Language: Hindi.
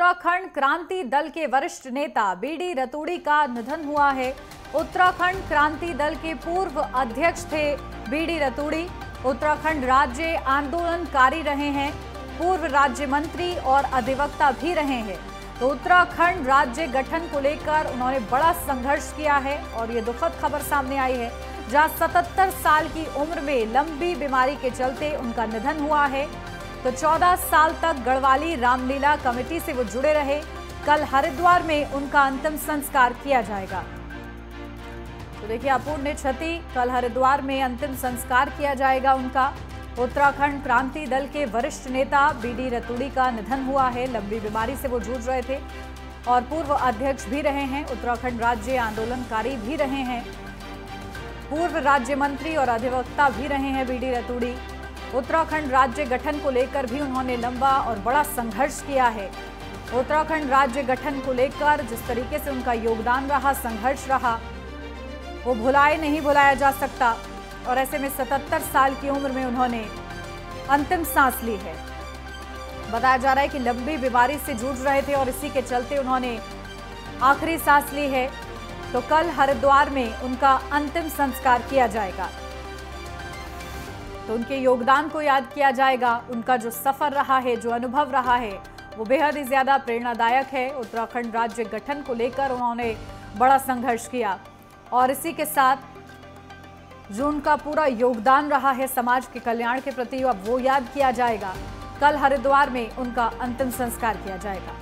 उत्तराखंड क्रांति दल के वरिष्ठ नेता बीडी रतूड़ी का निधन हुआ है। उत्तराखंड क्रांति दल के पूर्व अध्यक्ष थे बीडी रतूड़ी। उत्तराखंड राज्य आंदोलनकारी रहे हैं, पूर्व राज्य मंत्री और अधिवक्ता भी रहे हैं। तो उत्तराखंड राज्य गठन को लेकर उन्होंने बड़ा संघर्ष किया है और ये दुखद खबर सामने आई है। जहाँ 77 साल की उम्र में लंबी बीमारी के चलते उनका निधन हुआ है। तो 14 साल तक गढ़वाली रामलीला कमेटी से वो जुड़े रहे। कल हरिद्वार में उनका अंतिम संस्कार किया जाएगा। तो देखिए अपूर्ण क्षति, कल हरिद्वार में अंतिम संस्कार किया जाएगा उनका। उत्तराखंड क्रांति दल के वरिष्ठ नेता बीडी रतूड़ी का निधन हुआ है। लंबी बीमारी से वो जूझ रहे थे। और पूर्व अध्यक्ष भी रहे हैं। उत्तराखंड राज्य आंदोलनकारी भी रहे हैं। पूर्व राज्य मंत्री और अधिवक्ता भी रहे हैं बीडी रतूड़ी। उत्तराखंड राज्य गठन को लेकर भी उन्होंने लंबा और बड़ा संघर्ष किया है। उत्तराखंड राज्य गठन को लेकर जिस तरीके से उनका योगदान रहा, संघर्ष रहा, वो भुलाए नहीं भुलाया जा सकता। और ऐसे में 77 साल की उम्र में उन्होंने अंतिम सांस ली है। बताया जा रहा है कि लंबी बीमारी से जूझ रहे थे और इसी के चलते उन्होंने आखिरी सांस ली है। तो कल हरिद्वार में उनका अंतिम संस्कार किया जाएगा। तो उनके योगदान को याद किया जाएगा। उनका जो सफ़र रहा है, जो अनुभव रहा है, वो बेहद ही ज़्यादा प्रेरणादायक है। उत्तराखंड राज्य गठन को लेकर उन्होंने बड़ा संघर्ष किया। और इसी के साथ जो उनका पूरा योगदान रहा है समाज के कल्याण के प्रति, अब वो याद किया जाएगा। कल हरिद्वार में उनका अंतिम संस्कार किया जाएगा।